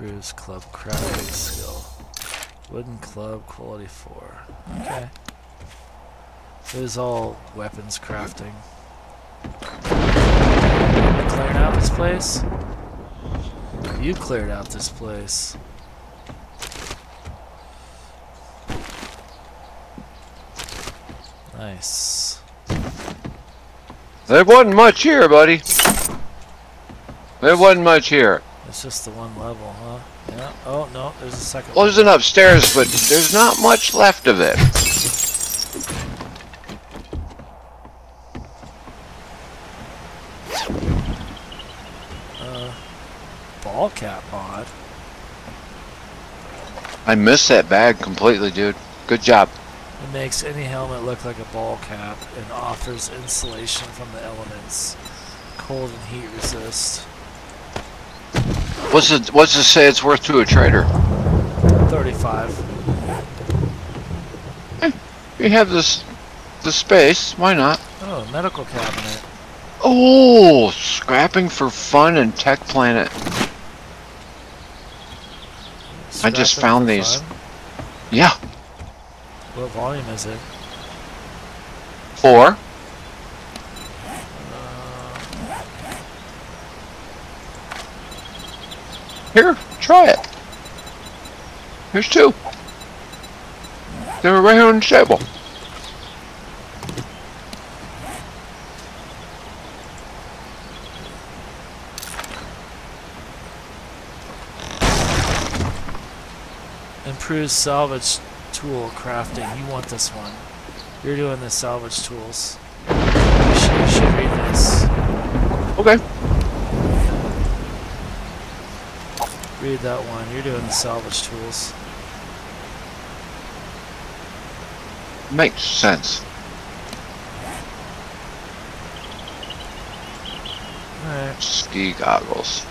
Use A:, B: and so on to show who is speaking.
A: Improves club crafting skill. Wooden club quality 4. Okay. It was all weapons crafting. Clearing out this place? You cleared out this place. Nice.
B: There wasn't much here, buddy. There wasn't much here.
A: It's just the one level, huh? Yeah. Oh, no, there's a second
B: Well, there's an upstairs, but there's not much left of it.
A: Uh, ball cap mod.
B: I missed that bag completely, dude. Good job.
A: It makes any helmet look like a ball cap and offers insulation from the elements. Cold and heat resist.
B: What's it? What's it say it's worth to a trader?
A: 35.
B: Hmm, we have this, the space. Why not?
A: Oh, medical cabinet.
B: Oh, scrapping for fun and Tech Planet. I just found these.
A: fun?
B: Yeah,
A: What volume is it?
B: four.
A: Uh,
B: Here, try it. Here's two. They were right here on the table.
A: improves salvage tool crafting. You want this one. You're doing the salvage tools. You should, you should read this.
B: Okay.
A: Read that one. You're doing the salvage tools.
B: Makes sense.
A: Alright.
B: Ski goggles.